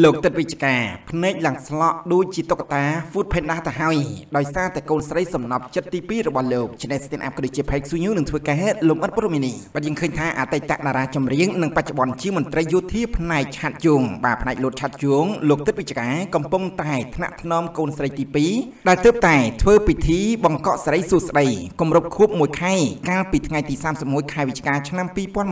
លោកទឹកវិជ្ជការភ្នែកឡើងស្លក់ដូចជាតុក្កតា Food Panda ទៅហើយដោយសារតែកូនស្រីសំណប់ចិត្តទី2របស់លោក Channel Stand Up ក៏ដូចជា Page Suyu នឹងធ្វើការលំអិតព័ត៌មាននេះបាទយើងឃើញថាអតីតតារាចម្រៀងនិងបច្ចុប្បន្នជាមន្ត្រីយោធាផ្នែកឆាត់ជួងបាទផ្នែកលោតឆាត់ជួងលោកទឹកវិជ្ជការកំពុងតែថ្នាក់ថ្នមកូនស្រីទី2ដែលទើបតែធ្វើពិធីបង្កក់ស្រីសួស្តីគម្រប់ខួប1ខែកាលពីថ្ងៃទី31ខែវិច្ឆិកាឆ្នាំ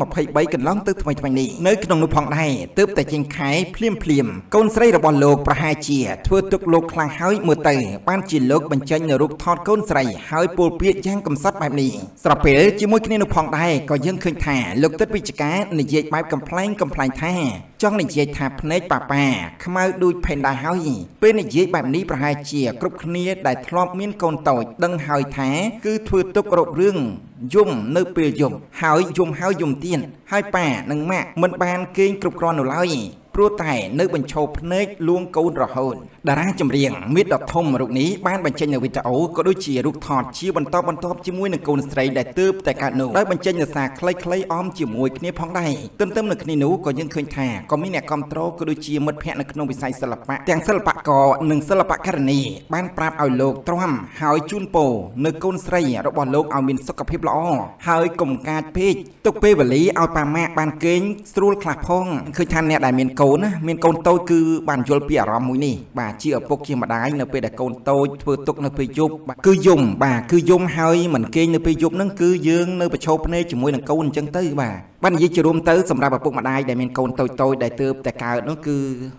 2023កន្លងទៅថ្មីៗនេះនៅក្នុងនោះផងដែរទើបតែចេញខែភ្លាមភ្លាមកូនស្រីរបស់លោកប្រហែលជាធ្វើទុកលោកខ្លាំងហើយមើលទៅបានជាលោកបញ្ចេញនៅរូបថតកូនស្រីហើយពោលពាក្យយ៉ាងកំសត់បែបនេះស្របពេលជាមួយគ្នានោះផងដែរក៏យើងឃើញថាលោកទឹកវិជ្ជការនិយាយបែបកំ pl ែងកំ pl ែងថាចង់និយាយថាភ្នែកប៉ាប៉ាខ្មៅដូចផេនដាហើយពេលនិយាយបែបនេះប្រហែលជាគ្រប់គ្នាដែលធ្លាប់មានកូនតូចដឹងហើយថា គឺធ្វើទុករករឿងយំនៅពេលយំហើយយំហើយយំទៀតហើយប៉ានិងម៉ាក់មិនបានគេងគ្រប់គ្រាន់នៅឡើយ ព្រោះតែនៅបញ្ឈោភ្នែកលួងកូនរហូតតារាចម្រៀងមាសដ៏ធំរូបនេះបានបញ្ចេញនៅវីដេអូក៏ដូចជារូបថតជាបន្តបន្ទាប់ជាមួយនឹងកូនស្រីដែលទើបតែកើតនោះដោយបញ្ចេញនៅសារខ្លីៗអមជាមួយគ្នាផងដែរទន្ទឹមនឹងគ្នានោះក៏យើងឃើញថាក៏មានអ្នកគ្រប់គ្រងក៏ដូចជាមិត្តភ័ក្តិនៅក្នុងវិស័យសិល្បៈទាំងសិល្បករនិងសិល្បករនីបានប្រាប់ឲ្យលោកទ្រាំហើយជូនពរនៅកូនស្រីរបស់លោកឲ្យមានសុខភាពល្អហើយកុំកាចពេកទុកពេលវេលាឲ្យប៉ាម៉ាក់បានគេងស្រួលខ្លះផងឃើញថាអ្នកដែលមានកូនណាមានកូនតូចគឺបានយល់ពីអារម្មណ៍មួយនេះបាទជាឪពុកជាម្ដាយនៅពេលដែលកូនតូចធ្វើទុកនៅពេលយប់គឺយំបាទគឺយំហើយមិនគេងនៅពេលយប់ហ្នឹងគឺយើងនៅប្រឈប់ភ្នែកជាមួយនឹងកូនអញ្ចឹងទៅបាទបាននិយាយជារួមទៅសម្រាប់ឪពុកម្ដាយដែលមានកូនតូចតូចដែលទើបតែកើតនោះគឺ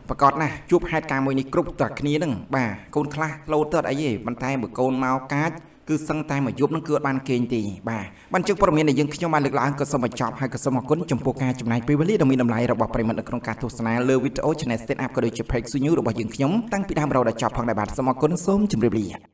ប្រកាសណាស់ជួបហេតុការណ៍មួយនេះគ្រប់តែគ្នាហ្នឹងបាទកូនខ្លះលោតទៅអត់អីទេប៉ុន្តែបើកូនមកកាច គឺសឹងតែមួយយប់នឹងគឺអត់បានគេងទេបាទបានជឹងព័ត៌មានដែលយើងខ្ញុំបានលើកឡើងក៏សូមបញ្ចប់ហើយក៏សូមអរគុណចំពោះការចំណាយពេលវេលាដ៏មានតម្លៃរបស់ប្រិមត្តនៅក្នុងការទស្សនាលើវីដេអូ Channel Stand Up ក៏ដូចជា Page News របស់យើងខ្ញុំតាំងពីដើមរហូតដល់ចប់ផងដែរបាទសូមអរគុណសូមជម្រាបលា